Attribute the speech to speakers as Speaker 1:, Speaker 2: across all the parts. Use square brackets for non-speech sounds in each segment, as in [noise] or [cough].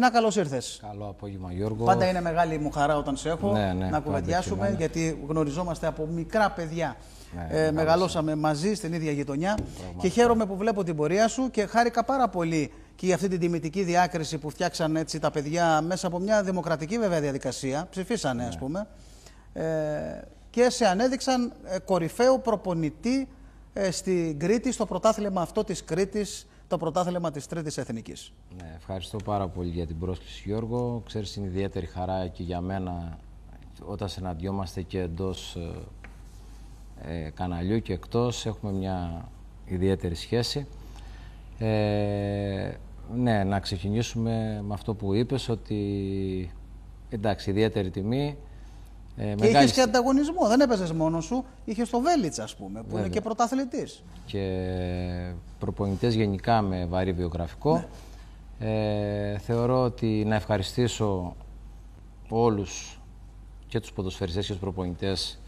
Speaker 1: Να καλώς ήρθες.
Speaker 2: Καλό απόγευμα, Γιώργο.
Speaker 1: Πάντα είναι μεγάλη μου χαρά όταν σε έχω
Speaker 2: Ναι, ναι,
Speaker 1: να κουβεντιάσουμε,
Speaker 2: πάντα
Speaker 1: γιατί γνωριζόμαστε από μικρά παιδιά.
Speaker 2: Ναι,
Speaker 1: ε, μεγαλώσαμε μαζί στην ίδια γειτονιά και χαίρομαι που βλέπω την πορεία σου και χάρηκα πάρα πολύ και για αυτή την τιμητική διάκριση που φτιάξαν έτσι τα παιδιά μέσα από μια δημοκρατική βέβαια διαδικασία. Ψηφίσανε,
Speaker 2: Ναι.
Speaker 1: ας πούμε. Ε, και σε ανέδειξαν ε, κορυφαίο προπονητή ε, στην Κρήτη, στο πρωτάθλημα αυτό της Κρήτης, το πρωτάθλημα της Τρίτης Εθνικής.
Speaker 2: Ναι, ευχαριστώ πάρα πολύ για την πρόσκληση, Γιώργο. Ξέρεις, είναι ιδιαίτερη χαρά και για μένα όταν συναντιόμαστε και εντός ε, ε, καναλιού και εκτός. Έχουμε μια ιδιαίτερη σχέση. Ε, ναι, να ξεκινήσουμε με αυτό που είπες, ότι εντάξει, ιδιαίτερη τιμή. Ε,
Speaker 1: Και είχες και ανταγωνισμό. Δεν έπαιζες μόνος σου. Είχες το Βέλιτσα, ας πούμε, που είναι και πρωταθλητής.
Speaker 2: και προπονητές γενικά με βαρύ βιογραφικό. Ε, θεωρώ ότι να ευχαριστήσω όλους και τους ποδοσφαιριστές και τους προπονητές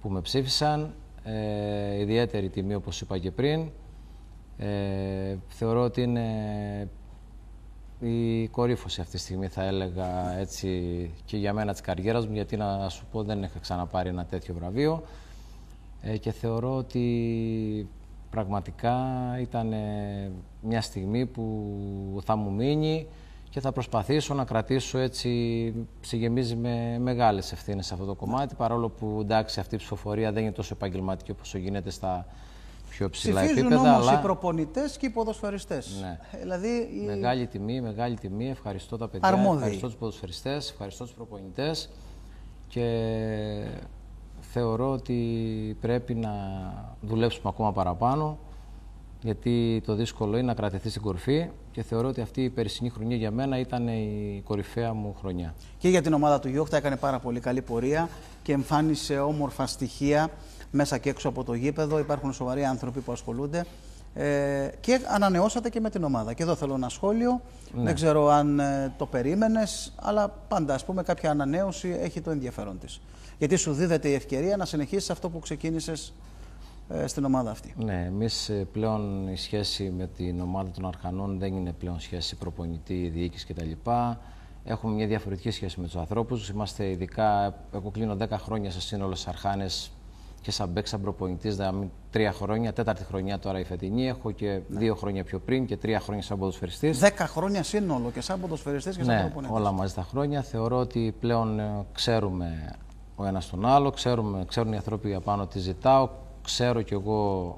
Speaker 2: που με ψήφισαν. Ε, ιδιαίτερη τιμή όπως είπα και πριν. Ε, θεωρώ ότι είναι η κορύφωση αυτή τη στιγμή θα έλεγα έτσι και για μένα της καριέρας μου γιατί να σου πω δεν είχα ξαναπάρει ένα τέτοιο βραβείο. Ε, και θεωρώ ότι πραγματικά ήταν ε, μια στιγμή που θα μου μείνει και θα προσπαθήσω να κρατήσω έτσι, σε γεμίζει με μεγάλες ευθύνες σε αυτό το κομμάτι παρόλο που εντάξει αυτή η ψηφοφορία δεν είναι τόσο επαγγελματική όπως γίνεται στα πιο ψηλά
Speaker 1: Ψηφίζουν
Speaker 2: επίπεδα.
Speaker 1: όμως
Speaker 2: αλλά...
Speaker 1: οι προπονητές και οι ποδοσφαιριστές.
Speaker 2: Ναι.
Speaker 1: Δηλαδή, η-
Speaker 2: Μεγάλη τιμή, μεγάλη τιμή. Ευχαριστώ τα παιδιά,
Speaker 1: Αρμόδιοι.
Speaker 2: ευχαριστώ τους ποδοσφαιριστές, ευχαριστώ τους προπονητές και θεωρώ ότι πρέπει να δουλέψουμε ακόμα παραπάνω γιατί το δύσκολο είναι να κρατηθεί στην κορφή και θεωρώ ότι αυτή η περσινή χρονιά για μένα ήταν η κορυφαία μου χρονιά.
Speaker 1: και για την ομάδα του Γιώχτα έκανε πάρα πολύ καλή πορεία και εμφάνισε όμορφα στοιχεία μέσα και έξω από το γήπεδο. Υπάρχουν σοβαροί άνθρωποι που ασχολούνται. Ε, και ανανεώσατε και με την ομάδα. Και εδώ θέλω ένα σχόλιο.
Speaker 2: Ναι.
Speaker 1: Δεν ξέρω αν ε, το περίμενες, αλλά πάντα ας πούμε κάποια ανανέωση έχει το ενδιαφέρον της. Γιατί σου δίδεται η ευκαιρία να συνεχίσεις αυτό που ξεκίνησες ε, στην ομάδα αυτή.
Speaker 2: Ναι, εμείς ε, πλέον η σχέση με την ομάδα των Αρχανών δεν είναι πλέον σχέση προπονητή, διοίκηση κτλ. Έχουμε μια διαφορετική σχέση με τους ανθρώπους. Είμαστε ειδικά, εγώ κλείνω 10 χρόνια σε σύνολο στις Αρχάνες και σαν μπέξα προπονητής, δηλαδή τρία χρόνια, τέταρτη χρονιά τώρα η φετινή. Έχω και δύο χρόνια πιο πριν και τρία χρόνια σαν ποδοσφαιριστής.
Speaker 1: Δέκα χρόνια σύνολο και σαν ποδοσφαιριστές και σαν
Speaker 2: Ναι,
Speaker 1: προπονητής.
Speaker 2: όλα μαζί τα χρόνια. Θεωρώ ότι πλέον ε, ξέρουμε ο ένας τον άλλο, ξέρουμε, ξέρουν οι άνθρωποι απάνω τι ζητάω, ξέρω κι εγώ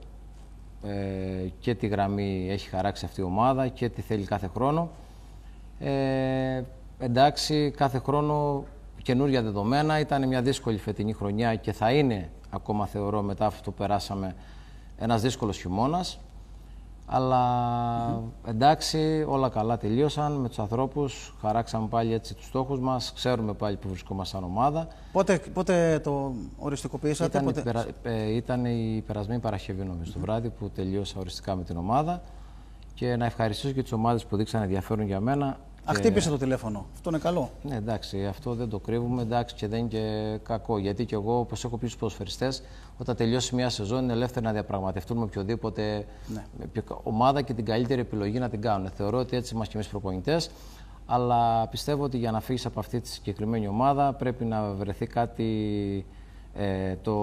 Speaker 2: ε, και τι γραμμή έχει χαράξει αυτή η ομάδα και τι θέλει κάθε χρόνο. Ε, εντάξει, κάθε χρόνο καινούργια δεδομένα. Ήταν μια δύσκολη φετινή χρονιά και θα είναι ακόμα θεωρώ μετά αυτό που περάσαμε ένας δύσκολος χειμώνας. Αλλά εντάξει, όλα καλά τελείωσαν με τους ανθρώπους, χαράξαμε πάλι έτσι τους στόχους μας, ξέρουμε πάλι που βρισκόμαστε σαν ομάδα.
Speaker 1: Πότε, πότε το οριστικοποιήσατε,
Speaker 2: Ήταν,
Speaker 1: πότε...
Speaker 2: η περα- ε, ήταν η περασμένη Παρασκευή νομίζω το βράδυ που τελείωσα οριστικά με την ομάδα και να ευχαριστήσω και τις ομάδες που δείξαν ενδιαφέρον για μένα.
Speaker 1: Α,
Speaker 2: και-
Speaker 1: χτύπησε το τηλέφωνο. Αυτό είναι καλό.
Speaker 2: ναι, εντάξει, αυτό δεν το κρύβουμε εντάξει, και δεν είναι και κακό. Γιατί και εγώ, όπως έχω πει στους ποδοσφαιριστές, όταν τελειώσει μια σεζόν, είναι ελεύθεροι να διαπραγματευτούν με οποιοδήποτε
Speaker 1: Ναι.
Speaker 2: με ποιο- ομάδα και την καλύτερη επιλογή να την κάνουν. Θεωρώ ότι έτσι είμαστε και εμείς προπονητές. Αλλά πιστεύω ότι για να φύγεις από αυτή τη συγκεκριμένη ομάδα πρέπει να βρεθεί κάτι ε, το,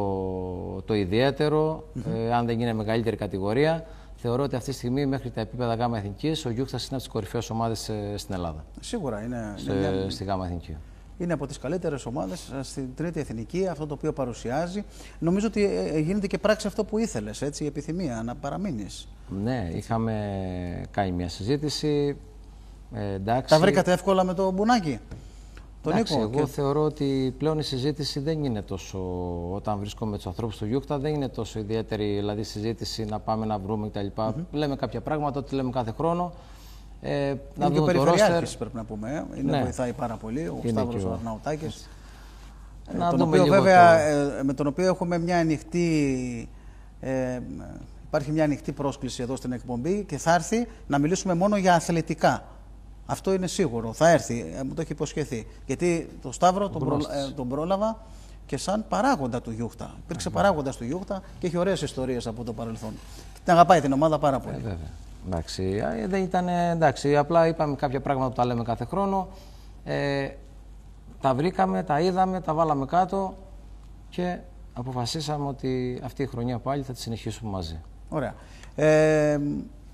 Speaker 2: το ιδιαιτερο ε, αν δεν είναι μεγαλύτερη κατηγορία. Θεωρώ ότι αυτή τη στιγμή μέχρι τα επίπεδα ΓΑΜΑ Εθνικής ο Γιούχτα είναι από τις κορυφαίες ομάδες στην Ελλάδα.
Speaker 1: Σίγουρα είναι,
Speaker 2: Σε-
Speaker 1: είναι, μια-
Speaker 2: στη ΓΑΜΑ Εθνική.
Speaker 1: είναι από τις καλύτερες ομάδες στην Τρίτη Εθνική, αυτό το οποίο παρουσιάζει. Νομίζω ότι ε, ε, γίνεται και πράξη αυτό που ήθελες, έτσι, η επιθυμία να παραμείνεις.
Speaker 2: Ναι, είχαμε κάνει μια συζήτηση. Ε, εντάξει,
Speaker 1: Τα βρήκατε εύκολα με το Μπουνάκη; Τον
Speaker 2: εντάξει,
Speaker 1: Νίκο.
Speaker 2: εγώ
Speaker 1: και-
Speaker 2: θεωρώ ότι πλέον η συζήτηση δεν είναι τόσο, όταν βρίσκομαι με τους ανθρώπους του Γιούκτα, δεν είναι τόσο ιδιαίτερη δηλαδή συζήτηση να πάμε να βρούμε κτλ. Λέμε κάποια πράγματα, ό,τι λέμε κάθε χρόνο. Ε, να
Speaker 1: Είναι και ο
Speaker 2: δούμε το
Speaker 1: Περιφερειάρχης
Speaker 2: ρόστερ.
Speaker 1: πρέπει να πούμε. ε. Είναι,
Speaker 2: Ναι.
Speaker 1: βοηθάει πάρα πολύ ο
Speaker 2: Είναι
Speaker 1: Σταύρος
Speaker 2: και
Speaker 1: ο
Speaker 2: ο-
Speaker 1: Αρναουτάκης. Ε,
Speaker 2: Να
Speaker 1: τον
Speaker 2: δούμε
Speaker 1: οποίο
Speaker 2: λίγο
Speaker 1: βέβαια,
Speaker 2: το-
Speaker 1: ε, με τον οποίο έχουμε μια ανοιχτή... Ε, υπάρχει μια ανοιχτή πρόσκληση εδώ στην εκπομπή και θα έρθει να μιλήσουμε μόνο για αθλητικά. Αυτό είναι σίγουρο. Θα έρθει, ε, μου το έχει υποσχεθεί. Γιατί τον Σταύρο τον, προ- ε, τον πρόλαβα και σαν παράγοντα του Γιούχτα. Υπήρξε παράγοντας του Γιούχτα και έχει ωραίες ιστορίες από το παρελθόν. Την αγαπάει την ομάδα πάρα πολύ.
Speaker 2: Ε, βέβαια. Εντάξει, ε, δεν ήταν. Εντάξει, απλά είπαμε κάποια πράγματα που τα λέμε κάθε χρόνο. Ε, τα βρήκαμε, τα είδαμε, τα βάλαμε κάτω και αποφασίσαμε ότι αυτή η χρονιά πάλι θα τη συνεχίσουμε μαζί.
Speaker 1: Ωραία. Ε,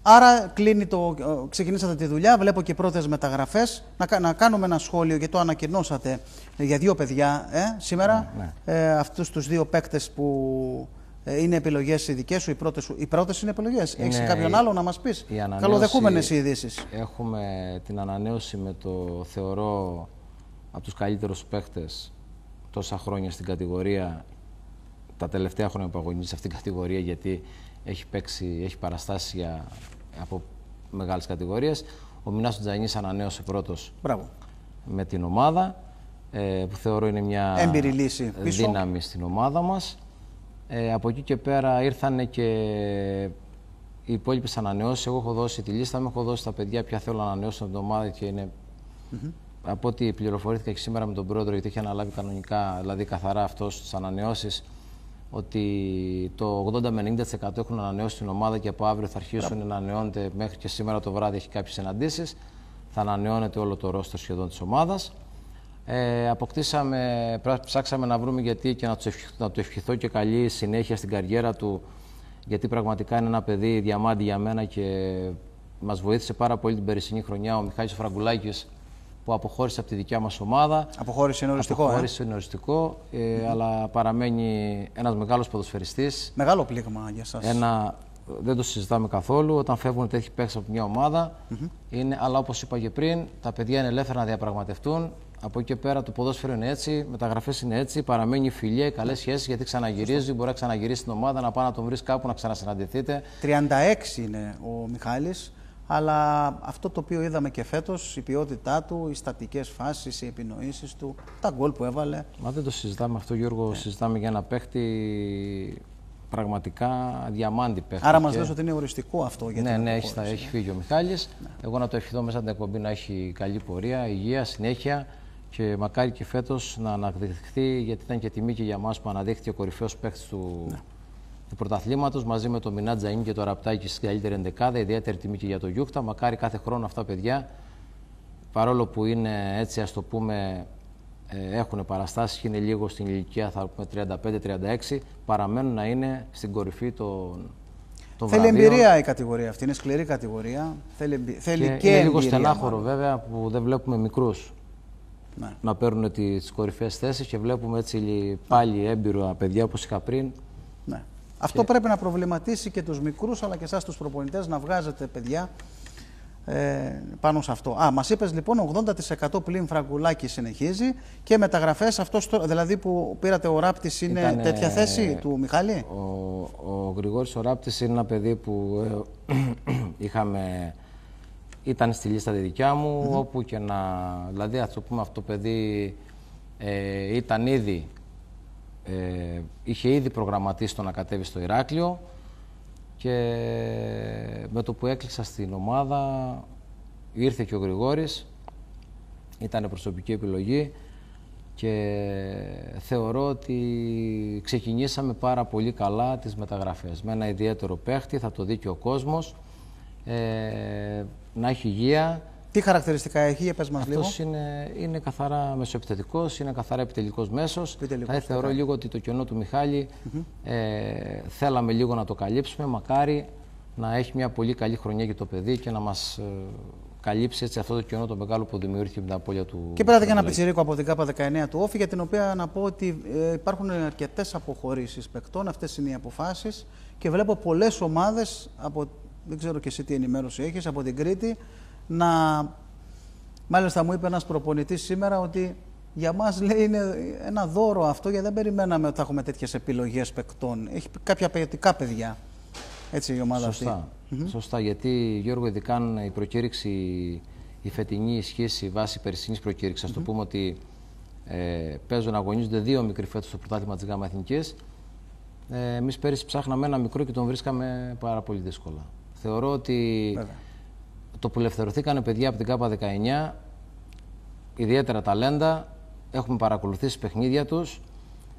Speaker 1: άρα κλείνει το, ξεκινήσατε τη δουλειά, βλέπω και πρώτες μεταγραφές. Να, να κάνουμε ένα σχόλιο γιατί το ανακοινώσατε για δύο παιδιά ε, σήμερα.
Speaker 2: Ναι,
Speaker 1: Ε, αυτούς τους δύο παίκτες που ε, είναι επιλογές οι δικές σου, οι πρώτες, σου- οι πρώτες είναι επιλογές. Έχεις
Speaker 2: Είναι
Speaker 1: κάποιον
Speaker 2: η-
Speaker 1: άλλο να μας πεις;
Speaker 2: η ανανέωση-
Speaker 1: Καλοδεχούμενες οι ειδήσεις.
Speaker 2: Έχουμε την ανανέωση με το θεωρώ από τους καλύτερους παίχτες τόσα χρόνια στην κατηγορία, τα τελευταία χρόνια που αγωνίζεις σε αυτήν την κατηγορία γιατί έχει παίξει, έχει παραστάσεις για, από μεγάλες κατηγορίες. Ο Μινάς Τζανής ανανέωσε πρώτος
Speaker 1: Μπράβο.
Speaker 2: με την ομάδα ε, που θεωρώ είναι μια
Speaker 1: Έμπειρη λύση πίσω.
Speaker 2: δύναμη στην ομάδα μας. Ε, από εκεί και πέρα ήρθαν και οι υπόλοιπες ανανεώσεις. Εγώ έχω δώσει τη λίστα μου, έχω δώσει τα παιδιά ποια θέλω να ανανεώσω την ομάδα και είναι. Από ό,τι πληροφορήθηκα και σήμερα με τον πρόεδρο, γιατί είχε αναλάβει κανονικά, δηλαδή καθαρά αυτός τις ανανεώσεις, ότι το 80 με 90% έχουν ανανεώσει την ομάδα και από αύριο θα αρχίσουν να ανανεώνεται μέχρι και σήμερα το βράδυ έχει κάποιες συναντήσεις. Θα ανανεώνεται όλο το ρόστο σχεδόν της ομάδας. Ε, αποκτήσαμε, πρά- ψάξαμε να βρούμε γιατί και να, τους ευχ- να του ευχηθώ και καλή συνέχεια στην καριέρα του γιατί πραγματικά είναι ένα παιδί διαμάντι για μένα και μας βοήθησε πάρα πολύ την περσινή χρονιά ο Μιχάλης Φραγκουλάκης που αποχώρησε από τη δικιά μας ομάδα.
Speaker 1: Αποχώρηση είναι οριστικό. Ε;
Speaker 2: Αποχώρησε είναι οριστικό, ε, αλλά παραμένει ένας μεγάλος ποδοσφαιριστής.
Speaker 1: Μεγάλο πλήγμα για σας.
Speaker 2: Ένα, δεν το συζητάμε καθόλου. Όταν φεύγουν τέτοιοι παίχτες από μια ομάδα, είναι, αλλά όπως είπα και πριν, τα παιδιά είναι ελεύθερα να διαπραγματευτούν. Από εκεί και πέρα το ποδόσφαιρο είναι έτσι, μεταγραφές είναι έτσι, παραμένει η φιλία, οι καλέ σχέσεις γιατί ξαναγυρίζει. Μπορεί να ξαναγυρίσει την ομάδα, να πάει να τον βρει κάπου, να ξανασυναντηθείτε.
Speaker 1: 36 είναι ο Μιχάλης, αλλά αυτό το οποίο είδαμε και φέτος, η ποιότητά του, οι στατικές φάσεις, οι επινοήσεις του, τα γκολ που έβαλε.
Speaker 2: Μα δεν το συζητάμε αυτό, Γιώργο. Συζητάμε για ένα παίχτη πραγματικά διαμάντη παίχτη.
Speaker 1: Άρα μας
Speaker 2: Και-
Speaker 1: λες ότι είναι οριστικό αυτό για
Speaker 2: Ναι,
Speaker 1: την
Speaker 2: ναι, έχει,
Speaker 1: αποχώρηση.
Speaker 2: έχει φύγει ο Μιχάλης. Εγώ να το ευχηθώ μέσα την εκπομπή να έχει καλή πορεία, υγεία, συνέχεια και μακάρι και φέτος να αναδειχθεί, γιατί ήταν και τιμή και για μας που αναδείχθηκε ο κορυφαίος παίκτη του, του πρωταθλήματος μαζί με τον Μινά Τζαΐν και το Ραπτάκι στην καλύτερη ενδεκάδα. Ιδιαίτερη τιμή και για το Γιούχτα. Μακάρι κάθε χρόνο αυτά τα παιδιά, παρόλο που είναι έτσι, ας το πούμε, ε, έχουν παραστάσεις και είναι λίγο στην ηλικία, θα πούμε 35-36, παραμένουν να είναι στην κορυφή των, των
Speaker 1: Θέλει
Speaker 2: βραβείων.
Speaker 1: εμπειρία η κατηγορία αυτή, είναι σκληρή κατηγορία. Θέλει, εμπει- θέλει
Speaker 2: Και,
Speaker 1: και,
Speaker 2: είναι λίγο
Speaker 1: εμπειρία,
Speaker 2: στενάχωρο
Speaker 1: μάλλον.
Speaker 2: βέβαια που δεν βλέπουμε μικρούς
Speaker 1: Ναι.
Speaker 2: να παίρνουν τις κορυφαίες θέσεις και βλέπουμε έτσι πάλι έμπειρο παιδιά όπως είχα πριν.
Speaker 1: Ναι. Αυτό πρέπει να προβληματίσει και τους μικρούς αλλά και εσάς τους προπονητές να βγάζετε παιδιά ε, πάνω σε αυτό. Α, μας είπες λοιπόν 80% πλήν φραγκουλάκι συνεχίζει και μεταγραφές, αυτός το, δηλαδή που πήρατε ο Ράπτης είναι
Speaker 2: Ήτανε-
Speaker 1: τέτοια θέση του Μιχάλη;
Speaker 2: Ο, ο Γρηγόρης ο Ράπτης είναι ένα παιδί που ε, [clears throat] είχαμε, ήταν στη λίστα τη δικιά μου, όπου και να, δηλαδή ας το πούμε αυτό το παιδί ε, ήταν ήδη, ε, είχε ήδη προγραμματίσει το να κατέβει στο Ηράκλειο και με το που έκλεισα στην ομάδα ήρθε και ο Γρηγόρης, ήταν προσωπική επιλογή και θεωρώ ότι ξεκινήσαμε πάρα πολύ καλά τις μεταγραφές. Με ένα ιδιαίτερο παίχτη, θα το δει και ο κόσμος, ε, να έχει υγεία.
Speaker 1: Τι χαρακτηριστικά έχει, για πες μας λίγο.
Speaker 2: Αυτός είναι, είναι καθαρά μεσοεπιθετικός, είναι καθαρά επιτελικός μέσος.
Speaker 1: Επιτελικός,
Speaker 2: Δηλαδή θεωρώ λίγο ότι το κενό του μιχαλη ε, θέλαμε λίγο να το καλύψουμε, μακάρι να έχει μια πολύ καλή χρονιά για το παιδί και να μας ε, καλύψει έτσι αυτό το κενό το μεγάλο που δημιουργήθηκε με την απώλεια του.
Speaker 1: Και πέρατε και ένα
Speaker 2: Φραγκουλάκη.
Speaker 1: πιτσιρίκο από την ΚΑΠΑ 19 του Όφη, για την οποία να πω ότι ε, υπάρχουν αρκετές αποχωρήσεις παικτών. Αυτές είναι οι αποφάσεις. Και βλέπω πολλές ομάδες, από, δεν ξέρω και εσύ τι ενημέρωση έχεις, από την Κρήτη, να. Μάλιστα μου είπε ένας προπονητής σήμερα ότι για μας λέει είναι ένα δώρο αυτό, γιατί δεν περιμέναμε ότι θα έχουμε τέτοιες επιλογές παικτών. Έχει κάποια ποιοτικά παιδιά. Έτσι η ομάδα αυτή.
Speaker 2: Σωστά. Σωστά, γιατί Γιώργο, ειδικά αν η προκήρυξη, η φετινή ισχύσει βάσει περσινής προκήρυξης, ας το πούμε ότι ε, παίζουν να αγωνίζονται δύο μικροί φέτος στο πρωτάθλημα της ΓΑΜΑ Εθνικής, ε, εμείς πέρυσι ψάχναμε ένα μικρό και τον βρίσκαμε πάρα πολύ δύσκολα. Θεωρώ ότι
Speaker 1: Βέβαια.
Speaker 2: Το που ελευθερωθήκανε παιδιά από την ΚΑΠΑ 19, ιδιαίτερα ταλέντα, έχουμε παρακολουθήσει παιχνίδια τους,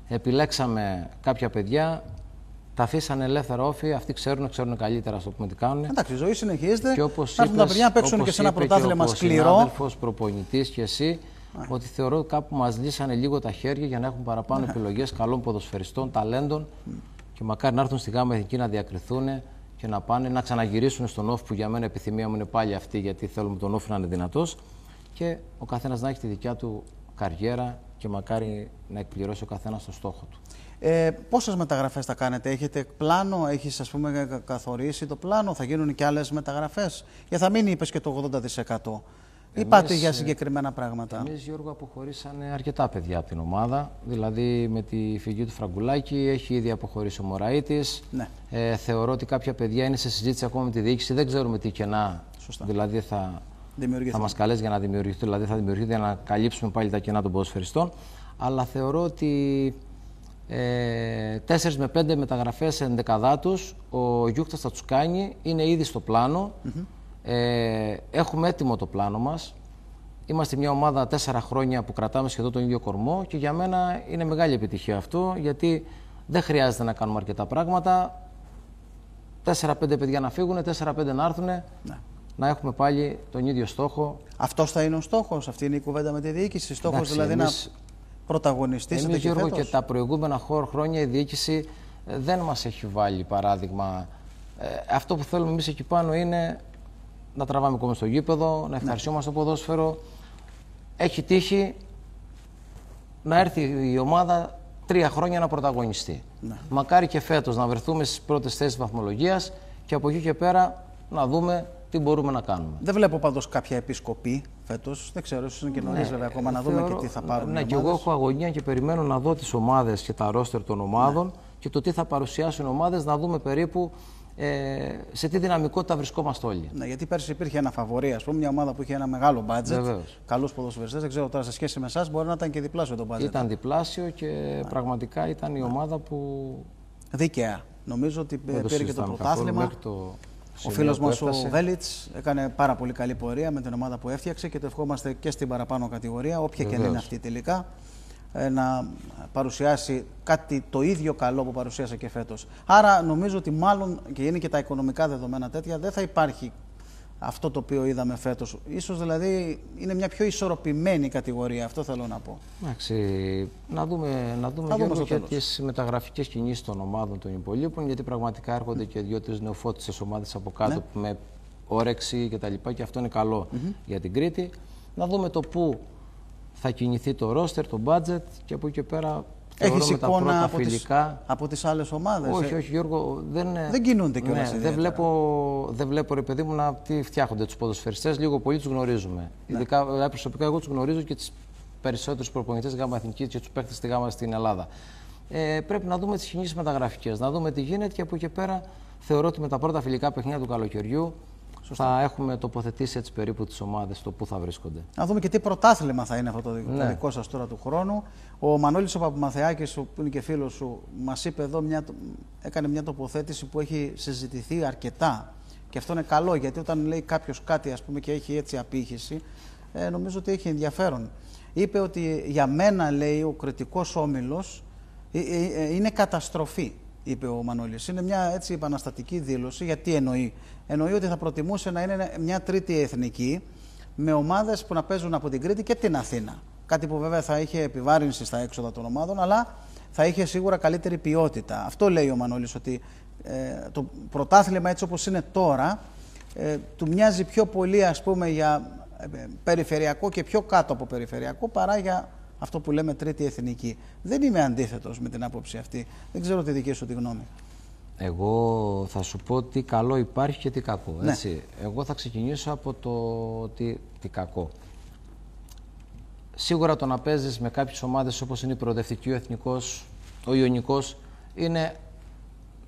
Speaker 2: επιλέξαμε κάποια παιδιά, Τα αφήσανε ελεύθερα όφη, αυτοί ξέρουν, ξέρουν καλύτερα στο πούμε τι κάνουν.
Speaker 1: Εντάξει, η ζωή συνεχίζεται.
Speaker 2: Και όπως
Speaker 1: να έρθουν τα παιδιά να παίξουν και σε ένα πρωτάθλημα σκληρό.
Speaker 2: Αδελφό προπονητής και εσύ, ότι θεωρώ κάπου μας λύσανε λίγο τα χέρια για να έχουν παραπάνω ναι. επιλογές καλών ποδοσφαιριστών, ταλέντων και μακάρι να έρθουν στη ΓΑΜΑ Εθνική να διακριθούν και να πάνε να ξαναγυρίσουν στον όφη που για μένα επιθυμία μου είναι πάλι αυτή γιατί θέλουμε τον όφη να είναι δυνατός και ο καθένας να έχει τη δικιά του καριέρα και μακάρι να εκπληρώσει ο καθένας το στόχο του.
Speaker 1: Ε, Πόσες μεταγραφές θα κάνετε, Έχετε πλάνο, έχεις ας πούμε καθορίσει το πλάνο, θα γίνουν και άλλες μεταγραφές, ή θα μείνει, είπες και το 80%. Ή πάτε για συγκεκριμένα πράγματα.
Speaker 2: Εμείς, Γιώργο, αποχωρήσανε αρκετά παιδιά από την ομάδα. Δηλαδή, με τη φυγή του Φραγκουλάκη έχει ήδη αποχωρήσει ο Μωραήτης.
Speaker 1: Ναι.
Speaker 2: Ε, θεωρώ ότι κάποια παιδιά είναι σε συζήτηση ακόμα με τη διοίκηση. Δεν ξέρουμε τι κενά
Speaker 1: Σωστά.
Speaker 2: δηλαδή θα, θα μας καλέσει για να δημιουργηθεί. Δηλαδή, θα δημιουργηθεί για να καλύψουμε πάλι τα κενά των ποδοσφαιριστών. Αλλά θεωρώ ότι ε, 4 με 5 μεταγραφές ενδεκαδάτους ο Γιούχτα θα του κάνει. Είναι ήδη στο πλάνο. Ε, έχουμε έτοιμο το πλάνο μας. Είμαστε μια ομάδα τέσσερα χρόνια που κρατάμε σχεδόν τον ίδιο κορμό και για μένα είναι μεγάλη επιτυχία αυτό γιατί δεν χρειάζεται να κάνουμε αρκετά πράγματα. Τέσσερα-πέντε παιδιά να φύγουν, τέσσερα-πέντε να έρθουν. Ναι. Να έχουμε πάλι τον ίδιο στόχο.
Speaker 1: Αυτός θα είναι ο στόχος, αυτή είναι η κουβέντα με τη διοίκηση. Στόχος δηλαδή εμείς, να πρωταγωνιστήσετε
Speaker 2: εμείς, και Γιώργο, και τα προηγούμενα χρόνια η διοίκηση ε, δεν μας έχει βάλει παράδειγμα. Ε, αυτό που θέλουμε εμείς εκεί πάνω είναι να τραβάμε ακόμα στο γήπεδο, να ευχαριστούμε το ποδόσφαιρο. Έχει τύχει να έρθει η ομάδα τρία χρόνια να πρωταγωνιστεί. Ναι. Μακάρι και φέτος να βρεθούμε στις πρώτες θέσεις βαθμολογίας και από εκεί και πέρα να δούμε τι μπορούμε να κάνουμε.
Speaker 1: Δεν βλέπω πάντως κάποια επισκοπή φέτος. Δεν ξέρω, ίσως είναι και νωρίς ναι, βέβαια ακόμα να δούμε και τι θα πάρουν.
Speaker 2: Ναι, και εγώ έχω αγωνία και περιμένω να δω τις ομάδες και τα ρόστερ των ομάδων ναι. και το τι θα παρουσιάσουν οι ομάδες, να δούμε περίπου ε, σε τι δυναμικότητα βρισκόμαστε όλοι.
Speaker 1: Ναι, γιατί πέρσι υπήρχε ένα φαβορή, ας πούμε, μια ομάδα που είχε ένα μεγάλο μπάτζετ. Καλούς ποδοσφαιριστές. Δεν ξέρω τώρα σε σχέση με εσάς, μπορεί να ήταν και διπλάσιο το μπάτζετ.
Speaker 2: Ήταν διπλάσιο και πραγματικά ήταν η ομάδα που.
Speaker 1: Δίκαια. Νομίζω ότι πήρε και το πρωτάθλημα. Το... Ο φίλος μας ο Βέλιτς έκανε πάρα πολύ καλή πορεία με την ομάδα που έφτιαξε και το ευχόμαστε και στην παραπάνω κατηγορία, όποια Βεβαίως. και είναι αυτή τελικά. Ε, να παρουσιάσει κάτι το ίδιο καλό που παρουσίασε και φέτος. Άρα νομίζω ότι μάλλον και είναι και τα οικονομικά δεδομένα τέτοια δεν θα υπάρχει αυτό το οποίο είδαμε φέτος. Ίσως δηλαδή είναι μια πιο ισορροπημένη κατηγορία, αυτό θέλω να πω.
Speaker 2: Εντάξει, να δούμε, να δούμε, δούμε και τις μεταγραφικές κινήσεις των ομάδων των υπολείπων, γιατί πραγματικά έρχονται mm. και δύο-τρεις νεοφώτισες ομάδες από κάτω ναι. με όρεξη και τα λοιπά και αυτό είναι καλό για την Κρήτη. Να δούμε το πού θα κινηθεί το ρόστερ, το budget και από εκεί και πέρα
Speaker 1: έχεις εικόνα από φιλικά. τις, από τις άλλες ομάδες.
Speaker 2: Όχι, ε; όχι Γιώργο, δεν,
Speaker 1: δεν κινούνται και
Speaker 2: ναι, δεν βλέπω, δεν βλέπω ρε παιδί μου να τι φτιάχνονται τους ποδοσφαιριστές, λίγο πολύ τους γνωρίζουμε. Ναι. Ειδικά ε, προσωπικά εγώ τους γνωρίζω και τις περισσότερους προπονητές γάμα εθνική και τους παίχτες στη γάμα στην Ελλάδα. Ε, πρέπει να δούμε τις κινήσεις μεταγραφικές, να δούμε τι γίνεται και από εκεί και πέρα θεωρώ ότι με τα πρώτα φιλικά παιχνίδια του καλοκαιριού Σωστά. θα έχουμε τοποθετήσει έτσι περίπου τις ομάδες το πού θα βρίσκονται.
Speaker 1: Να δούμε και τι πρωτάθλημα θα είναι αυτό το ναι. δικό σας τώρα του χρόνου. Ο Μανώλης ο Παπαμαθεάκης, που είναι και φίλος σου, μας είπε εδώ, μια, έκανε μια τοποθέτηση που έχει συζητηθεί αρκετά. Και αυτό είναι καλό, γιατί όταν λέει κάποιος κάτι ας πούμε, και έχει έτσι απήχηση, ε, νομίζω ότι έχει ενδιαφέρον. Είπε ότι για μένα, λέει, ο κριτικός όμιλος ε, ε, ε, είναι καταστροφή είπε ο Μανώλης. Είναι μια έτσι επαναστατική δήλωση. Γιατί εννοεί; Εννοεί ότι θα προτιμούσε να είναι μια τρίτη εθνική με ομάδες που να παίζουν από την Κρήτη και την Αθήνα. Κάτι που βέβαια θα είχε επιβάρυνση στα έξοδα των ομάδων, αλλά θα είχε σίγουρα καλύτερη ποιότητα. Αυτό λέει ο Μανώλης, ότι ε, το πρωτάθλημα έτσι όπως είναι τώρα, ε, του μοιάζει πιο πολύ ας πούμε για ε, περιφερειακό και πιο κάτω από περιφερειακό παρά για αυτό που λέμε τρίτη εθνική. Δεν είμαι αντίθετος με την άποψη αυτή. Δεν ξέρω τη δική σου τη γνώμη.
Speaker 2: Εγώ θα σου πω τι καλό υπάρχει και τι κακό. Ναι. Έτσι. Εγώ θα ξεκινήσω από το τι, τι κακό. Σίγουρα το να παίζεις με κάποιες ομάδες όπως είναι η Προοδευτική, ο Εθνικός, ο Ιωνικός, είναι.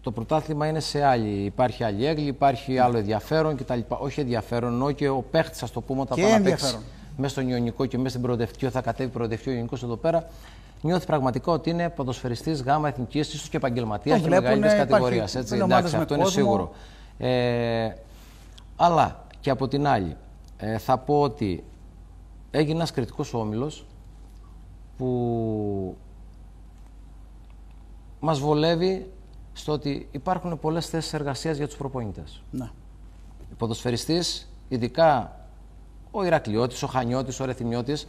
Speaker 2: Το πρωτάθλημα είναι σε άλλη. Υπάρχει άλλη έγκλη, υπάρχει άλλο ενδιαφέρον κτλ. Όχι ενδιαφέρον, ενώ και ο παίχτης, ας το πούμε, όταν
Speaker 1: πάει να παίξει
Speaker 2: μέσα στον Ιωνικό και μέσα στην Προοδευτική, θα κατέβει Προοδευτική ο Ιωνικός εδώ πέρα, νιώθει πραγματικά ότι είναι ποδοσφαιριστής γάμα εθνικής, ίσως και επαγγελματίας και μεγαλύτερης κατηγορίας. Εντάξει, αυτό είναι σίγουρο. Ε, αλλά και από την άλλη, ε, θα πω ότι έγινε ένας κριτικός όμιλος που μας βολεύει στο ότι υπάρχουν πολλές θέσεις εργασίας για τους προπονητές.
Speaker 1: Ναι.
Speaker 2: Ο ποδοσφαιριστής, ειδικά ο Ηρακλειώτης, ο Χανιώτης, ο Ρεθυμιώτης,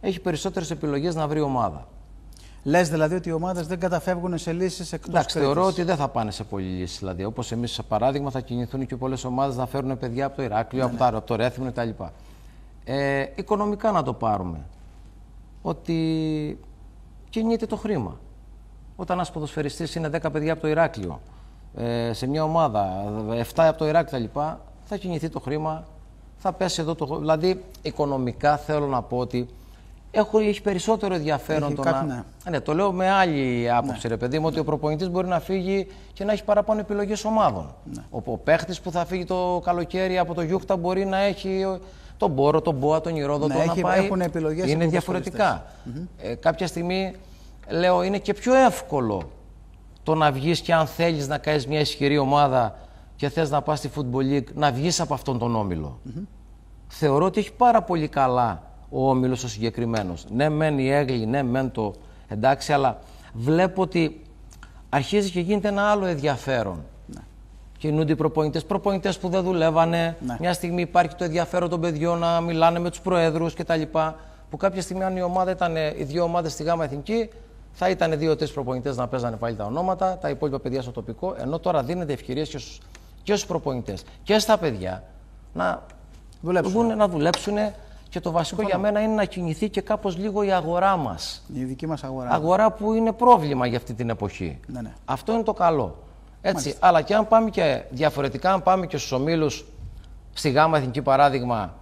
Speaker 2: έχει περισσότερες επιλογές να βρει ομάδα.
Speaker 1: Λες δηλαδή ότι οι ομάδες δεν καταφεύγουν σε λύσεις εκτός
Speaker 2: Εντάξει, θεωρώ ότι δεν θα πάνε σε πολλή λύση. Δηλαδή, όπως εμείς, σε παράδειγμα, θα κινηθούν και πολλές ομάδες να φέρουν παιδιά από το Ηράκλειο,
Speaker 1: Ναι,
Speaker 2: από, τα, από το Ρέθυμνο κτλ. Ε, οικονομικά να το πάρουμε. Ότι κινείται το χρήμα. Όταν ένας ποδοσφαιριστής είναι 10 παιδιά από το Ηράκλειο, ε, σε μια ομάδα, 7 από το Ηράκλειο κτλ., θα κινηθεί το χρήμα, θα πέσει εδώ το. Δηλαδή, οικονομικά θέλω να πω ότι έχω, έχει περισσότερο ενδιαφέρον
Speaker 1: Έχει
Speaker 2: το
Speaker 1: κάτι,
Speaker 2: να.
Speaker 1: ναι.
Speaker 2: Ναι, το λέω με άλλη άποψη, ρε παιδί μου, ότι ο προπονητής μπορεί να φύγει και να έχει παραπάνω επιλογές ομάδων. Ο, ο παίχτης που θα φύγει το καλοκαίρι από το Γιούχτα μπορεί να έχει ε, τον Μπόρο, τον Μπόα, τον Ηρόδοτο
Speaker 1: Ναι,
Speaker 2: να
Speaker 1: έχει-
Speaker 2: πάει.
Speaker 1: έχουν επιλογές οι
Speaker 2: Είναι
Speaker 1: ποδοσφαιριστές.
Speaker 2: διαφορετικά. Ε, κάποια στιγμή λέω είναι και πιο εύκολο το να βγεις και αν θέλεις να κάνεις μια ισχυρή ομάδα και θες να πας στη Football League, να βγεις από αυτόν τον όμιλο. Θεωρώ ότι έχει πάρα πολύ καλά ο όμιλος ο συγκεκριμένος. Ναι, μεν η Έγλη, ναι, μεν το εντάξει, αλλά βλέπω ότι αρχίζει και γίνεται ένα άλλο ενδιαφέρον. Κινούνται οι προπονητές. Προπονητές που δεν δουλεύανε.
Speaker 1: Ναι.
Speaker 2: Μια στιγμή υπάρχει το ενδιαφέρον των παιδιών να μιλάνε με τους προέδρους κτλ. Που κάποια στιγμή, αν η ομάδα ήταν οι δύο ομάδες στη ΓΑΜΑ Εθνική, θα ήταν δύο-τρεις προπονητές να παίζανε πάλι τα ονόματα, τα υπόλοιπα παιδιά στο τοπικό. Ενώ τώρα δίνεται ευκαιρίες και στους και στους προπονητές και στα παιδιά να
Speaker 1: Δουλέψουν.
Speaker 2: βγουν να δουλέψουν. Και το βασικό για μένα είναι να κινηθεί και κάπως λίγο η αγορά μας.
Speaker 1: Η δική μας αγορά.
Speaker 2: Αγορά που είναι πρόβλημα για αυτή την εποχή.
Speaker 1: Ναι, ναι.
Speaker 2: Αυτό είναι το καλό. Έτσι, αλλά και αν πάμε και διαφορετικά, αν πάμε και στους ομίλους, στη ΓΑΜΑ Εθνική παράδειγμα,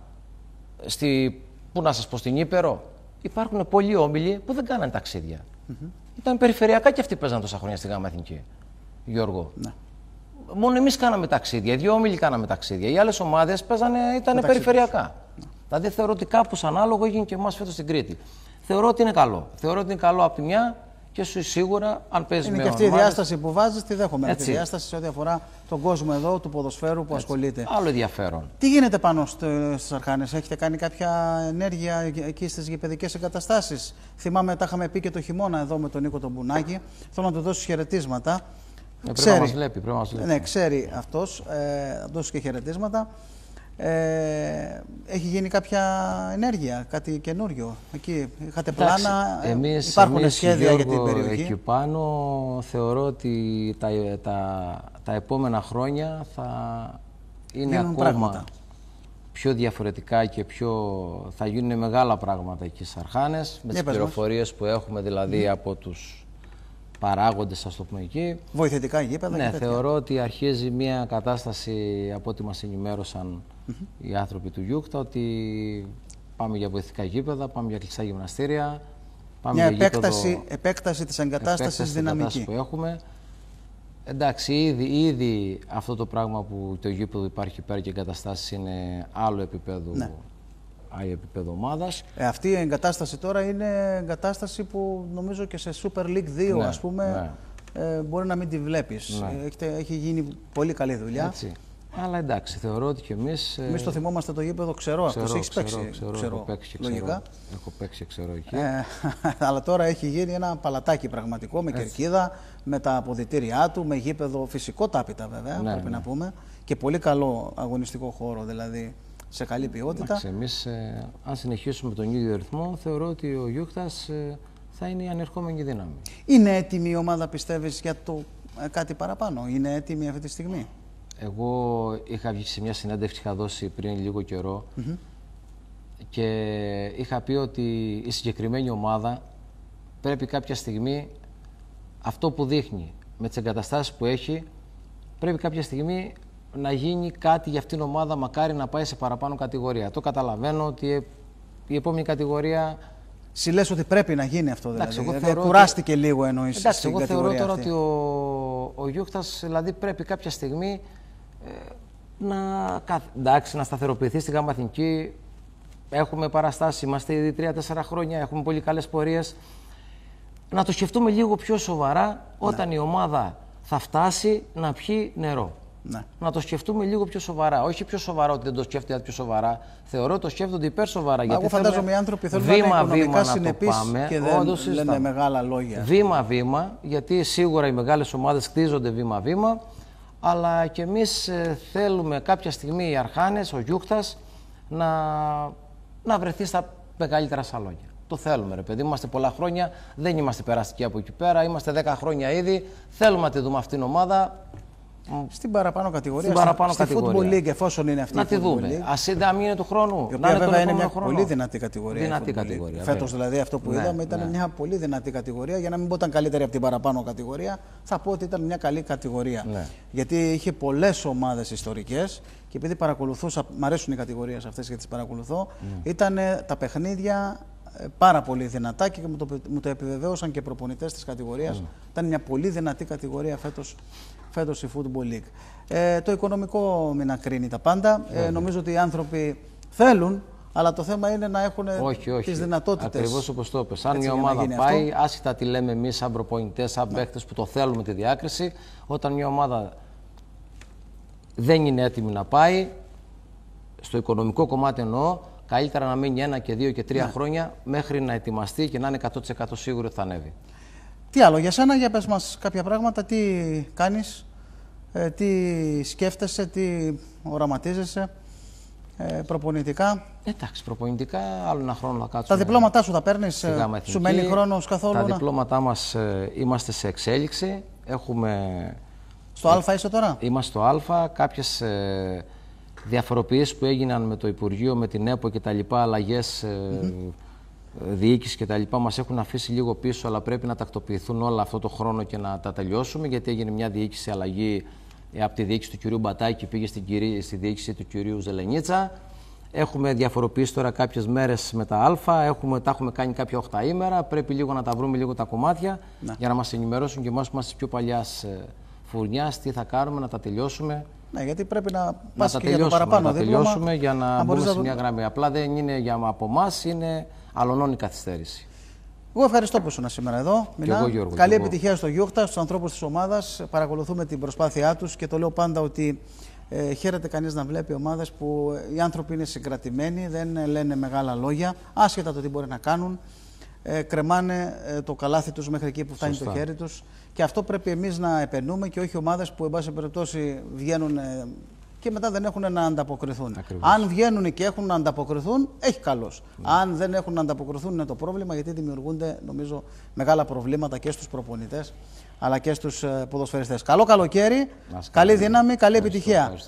Speaker 2: στη, πού να σας πω, στην Ήπερο, υπάρχουν πολλοί όμιλοι που δεν κάνανε ταξίδια. Ήταν περιφερειακά και αυτοί παίζαν τόσα χρόνια στη ΓΑΜΑ Εθνική, Γιώργο.
Speaker 1: Ναι.
Speaker 2: Μόνο εμείς κάναμε ταξίδια. Οι δύο όμιλοι κάναμε ταξίδια. Οι άλλες ομάδες ήταν περιφερειακά. Δηλαδή θεωρώ ότι κάπως ανάλογο έγινε και εμάς φέτος στην Κρήτη. Θεωρώ ότι είναι καλό. Θεωρώ ότι είναι καλό από τη μια και σου σίγουρα αν παίζεις
Speaker 1: Είναι
Speaker 2: με
Speaker 1: και αυτή η
Speaker 2: ομάδες,
Speaker 1: διάσταση που βάζεις, τη δέχομαι. Αυτή η
Speaker 2: Έτσι.
Speaker 1: διάσταση σε ό,τι αφορά τον κόσμο εδώ, του ποδοσφαίρου που ασχολείται.
Speaker 2: Άλλο ενδιαφέρον.
Speaker 1: Τι γίνεται πάνω στις Αρχάνες, έχετε κάνει κάποια ενέργεια εκεί στις γηπαιδικές εγκαταστάσεις; Θυμάμαι, τα είχαμε πει και το χειμώνα εδώ με τον Νίκο τον Μπουνάκη. Θέλω να του δώσω χαιρετίσματα.
Speaker 2: Ε, πρέπει να μας βλέπει. Πρέπει να μας βλέπει.
Speaker 1: Ναι, ξέρει αυτός. Ε, θα δώσει και χαιρετίσματα. Ε, έχει γίνει κάποια ενέργεια, κάτι καινούριο. Εκεί είχατε
Speaker 2: Εντάξει,
Speaker 1: πλάνα, ε,
Speaker 2: εμείς,
Speaker 1: υπάρχουν
Speaker 2: εμείς,
Speaker 1: σχέδια για την
Speaker 2: Γιώργο,
Speaker 1: περιοχή;
Speaker 2: Εκεί πάνω θεωρώ ότι τα, τα, τα επόμενα χρόνια θα είναι
Speaker 1: Γίνουν
Speaker 2: ακόμα
Speaker 1: πράγματα.
Speaker 2: πιο διαφορετικά και πιο... θα γίνουν μεγάλα πράγματα εκεί στις Αρχάνες με
Speaker 1: Για
Speaker 2: τις
Speaker 1: πες μας.
Speaker 2: πληροφορίες που έχουμε δηλαδή από τους παράγοντες, ας το πούμε εκεί.
Speaker 1: Βοηθητικά γήπεδα
Speaker 2: Ναι,
Speaker 1: και τέτοια.
Speaker 2: θεωρώ ότι αρχίζει μια κατάσταση από ό,τι μας ενημέρωσαν οι άνθρωποι του Γιούκτα ότι πάμε για βοηθητικά γήπεδα, πάμε για κλειστά γυμναστήρια, πάμε
Speaker 1: Μια
Speaker 2: για γήπεδο-
Speaker 1: επέκταση, επέκταση της εγκατάστασης
Speaker 2: επέκταση της
Speaker 1: δυναμική.
Speaker 2: εγκατάστασης που έχουμε. Εντάξει, ήδη, ήδη αυτό το πράγμα που το γήπεδο υπάρχει πέρα και εγκαταστάσεις είναι άλλο επίπεδο,
Speaker 1: Ναι.
Speaker 2: Άλλο επίπεδο ομάδας.
Speaker 1: Ε, αυτή η εγκατάσταση τώρα είναι εγκατάσταση που νομίζω και σε Super League 2
Speaker 2: Ναι,
Speaker 1: ας πούμε ε, μπορεί να μην τη βλέπεις.
Speaker 2: Ναι.
Speaker 1: Ε, έχετε- έχει γίνει πολύ καλή δουλειά.
Speaker 2: Έτσι. Αλλά εντάξει, θεωρώ ότι και εμείς... ε,
Speaker 1: Εμείς το θυμόμαστε το γήπεδο ξερό, αυτός
Speaker 2: ξέρω,
Speaker 1: έχεις
Speaker 2: ξέρω,
Speaker 1: παίξει
Speaker 2: ξέρω,
Speaker 1: ξερό,
Speaker 2: έχω παίξει και
Speaker 1: λογικά.
Speaker 2: ξέρω, έχω παίξει και ξέρω εκεί.
Speaker 1: Ε, [laughs] αλλά τώρα έχει γίνει ένα παλατάκι πραγματικό με κερκίδα, με τα αποδητήριά του, με γήπεδο φυσικό τάπητα βέβαια,
Speaker 2: Ναι,
Speaker 1: πρέπει
Speaker 2: ναι.
Speaker 1: να πούμε. Και πολύ καλό αγωνιστικό χώρο, δηλαδή σε καλή ποιότητα.
Speaker 2: Εντάξει, εμείς, ε, αν συνεχίσουμε τον ίδιο ρυθμό, θεωρώ ότι ο Γιούχτας ε, θα είναι η ανερχόμενη δύναμη.
Speaker 1: Είναι έτοιμη η ομάδα, πιστεύεις, για το ε, κάτι παραπάνω; Είναι έτοιμη αυτή τη στιγμή;
Speaker 2: Εγώ είχα βγει σε μια συνέντευξη είχα δώσει πριν λίγο καιρό και είχα πει ότι η συγκεκριμένη ομάδα πρέπει κάποια στιγμή αυτό που δείχνει με τις εγκαταστάσεις που έχει πρέπει κάποια στιγμή να γίνει κάτι για αυτήν την ομάδα μακάρι να πάει σε παραπάνω κατηγορία. Το καταλαβαίνω ότι ε, η επόμενη κατηγορία
Speaker 1: Συ λες ότι πρέπει να γίνει αυτό δηλαδή.
Speaker 2: Εντάξει, εγώ
Speaker 1: Δηλαδή,
Speaker 2: θεωρώ
Speaker 1: κουράστηκε λίγο εννοείς
Speaker 2: Εντάξει,
Speaker 1: στην
Speaker 2: εγώ θεωρώ
Speaker 1: κατηγορία
Speaker 2: τώρα
Speaker 1: αυτή.
Speaker 2: ότι ο, ο Γιούχτας δηλαδή πρέπει κάποια στιγμή ε, να, καθ- εντάξει, να σταθεροποιηθεί στη ΓΑΜΑ Εθνική. Έχουμε παραστάσεις, είμαστε ήδη 3-4 χρόνια, έχουμε πολύ καλές πορείες. Να το σκεφτούμε λίγο πιο σοβαρά όταν η ομάδα θα φτάσει να πιει νερό.
Speaker 1: Ναι.
Speaker 2: να το σκεφτούμε λίγο πιο σοβαρά. Όχι πιο σοβαρά ότι δεν το σκέφτεται πιο σοβαρά. Θεωρώ ότι το σκέφτονται υπέρ σοβαρά.
Speaker 1: Μα εγώ φαντάζομαι οι άνθρωποι θέλουν να είναι οικονομικά συνεπείς και δεν
Speaker 2: Όντως,
Speaker 1: λένε
Speaker 2: συζητάμε.
Speaker 1: μεγάλα λόγια.
Speaker 2: Βήμα-βήμα, γιατί σίγουρα οι μεγάλες ομάδες χτίζονται βήμα-βήμα, αλλά και εμείς ε, θέλουμε κάποια στιγμή οι Αρχάνες, ο Γιούχτας, να, να βρεθεί στα μεγαλύτερα σαλόνια. Το θέλουμε, ρε παιδί. Είμαστε πολλά χρόνια, δεν είμαστε περαστικοί από εκεί πέρα. Είμαστε 10 χρόνια ήδη. Θέλουμε να τη δούμε αυτήν την ομάδα.
Speaker 1: Στην παραπάνω κατηγορία.
Speaker 2: Στην παραπάνω
Speaker 1: στη
Speaker 2: κατηγορία.
Speaker 1: Football League, εφόσον είναι αυτή
Speaker 2: Να
Speaker 1: η
Speaker 2: τη
Speaker 1: Football
Speaker 2: δούμε.
Speaker 1: League.
Speaker 2: Α μην είναι του χρόνου.
Speaker 1: Η
Speaker 2: να
Speaker 1: οποία
Speaker 2: είναι τον
Speaker 1: βέβαια είναι
Speaker 2: επόμενο
Speaker 1: μια
Speaker 2: χρόνο.
Speaker 1: πολύ δυνατή κατηγορία. η
Speaker 2: Δυνατή
Speaker 1: Football League.
Speaker 2: κατηγορία,
Speaker 1: Φέτος
Speaker 2: βέβαια.
Speaker 1: δηλαδή αυτό που
Speaker 2: Ναι,
Speaker 1: είδαμε ήταν
Speaker 2: ναι.
Speaker 1: μια πολύ δυνατή κατηγορία. Για να μην πω ήταν καλύτερη από την παραπάνω κατηγορία, θα πω ότι ήταν μια καλή κατηγορία.
Speaker 2: Ναι.
Speaker 1: Γιατί είχε πολλές ομάδες ιστορικές και επειδή παρακολουθούσα, μ' αρέσουν οι κατηγορίες αυτές και τις παρακολουθώ,
Speaker 2: Ναι.
Speaker 1: ήταν τα παιχνίδια ε, πάρα πολύ δυνατά και μου το, μου το επιβεβαίωσαν και προπονητές της κατηγορίας.
Speaker 2: Ναι.
Speaker 1: Ήταν μια πολύ δυνατή κατηγορία φέτος φέτος η Football League. Ε, το οικονομικό μην ακρίνει τα πάντα. Ε, νομίζω ότι οι άνθρωποι θέλουν, αλλά το θέμα είναι να έχουν
Speaker 2: Όχι, όχι.
Speaker 1: τις δυνατότητες.
Speaker 2: Ακριβώς όπως το είπες. Αν
Speaker 1: Έτσι,
Speaker 2: μια
Speaker 1: για να
Speaker 2: ομάδα
Speaker 1: γίνει
Speaker 2: πάει,
Speaker 1: αυτό.
Speaker 2: άσχετα τι λέμε εμείς, σαν προπονητές, σαν παίχτε που το θέλουμε τη διάκριση, όταν μια ομάδα δεν είναι έτοιμη να πάει, στο οικονομικό κομμάτι εννοώ, καλύτερα να μείνει ένα και δύο και
Speaker 1: Ναι.
Speaker 2: τρία χρόνια μέχρι να ετοιμαστεί και να είναι 100% σίγουρο ότι θα ανέβει.
Speaker 1: Τι άλλο για σένα, για πες μας κάποια πράγματα, τι κάνεις, ε, τι σκέφτεσαι, τι οραματίζεσαι ε, προπονητικά;
Speaker 2: Εντάξει, προπονητικά άλλο ένα χρόνο να κάτσουμε.
Speaker 1: Τα διπλώματά σου τα παίρνεις,
Speaker 2: στη
Speaker 1: ε,
Speaker 2: Γάμα
Speaker 1: σου
Speaker 2: Εθνική.
Speaker 1: μένει χρόνος καθόλου
Speaker 2: Τα
Speaker 1: να...
Speaker 2: διπλώματά μας ε, είμαστε σε εξέλιξη. Έχουμε
Speaker 1: Στο Α είσαι τώρα;
Speaker 2: Είμαστε στο Α. Κάποιες ε, διαφοροποιήσεις που έγιναν με το Υπουργείο, με την ΕΠΟ και τα λοιπά, αλλαγές ε, διοίκηση και τα λοιπά, μας έχουν αφήσει λίγο πίσω, αλλά πρέπει να τακτοποιηθούν όλα αυτό το χρόνο και να τα τελειώσουμε, γιατί έγινε μια διοίκηση αλλαγή ε, από τη διοίκηση του κυρίου Μπατάκη, πήγε στην κυρί- στη διοίκηση του κυρίου Ζελενίτσα. Έχουμε διαφοροποιήσει τώρα κάποιες μέρες με τα Α, έχουμε, τα έχουμε κάνει κάποια οχταήμερα. Πρέπει λίγο να τα βρούμε λίγο τα κομμάτια για να μας ενημερώσουν και εμάς που είμαστε πιο παλιάς φουρνιάς, τι θα κάνουμε, να τα τελειώσουμε.
Speaker 1: Ναι, γιατί πρέπει να
Speaker 2: Να
Speaker 1: πας
Speaker 2: τα
Speaker 1: και για το
Speaker 2: τελειώσουμε,
Speaker 1: παραπάνω
Speaker 2: να τα
Speaker 1: δίπλωμα,
Speaker 2: τελειώσουμε για να,
Speaker 1: μπορείς
Speaker 2: μπούμε σε
Speaker 1: να-
Speaker 2: μια γραμμή. Απλά δεν είναι για από εμάς, είναι αλωνών η καθυστέρηση.
Speaker 1: Εγώ ευχαριστώ που ήσουν σήμερα εδώ. Μινά.
Speaker 2: εγώ, Γιώργο,
Speaker 1: Καλή
Speaker 2: και εγώ.
Speaker 1: επιτυχία στο Γιούχτα, στους ανθρώπους της ομάδας. Παρακολουθούμε την προσπάθειά τους και το λέω πάντα ότι ε, χαίρεται κανείς να βλέπει ομάδες που ε, οι άνθρωποι είναι συγκρατημένοι, δεν ε, λένε μεγάλα λόγια, άσχετα το τι μπορεί να κάνουν. Ε, κρεμάνε ε, το καλάθι τους μέχρι εκεί που φτάνει
Speaker 2: Σωστά.
Speaker 1: το χέρι τους. Και αυτό πρέπει εμείς να επενούμε και όχι ομάδες που, εν πάση περιπτώσει, βγαίνουν ε, και μετά δεν έχουν να ανταποκριθούν.
Speaker 2: Ακριβώς.
Speaker 1: Αν βγαίνουν και έχουν να ανταποκριθούν, έχει καλώ. Αν δεν έχουν να ανταποκριθούν, είναι το πρόβλημα γιατί δημιουργούνται, νομίζω, μεγάλα προβλήματα και στους προπονητές αλλά και στους ποδοσφαιριστές. Καλό καλοκαίρι,
Speaker 2: Να είστε
Speaker 1: καλή
Speaker 2: καλά.
Speaker 1: δύναμη, καλή
Speaker 2: Ευχαριστώ,
Speaker 1: επιτυχία.
Speaker 2: ευχαριστώ.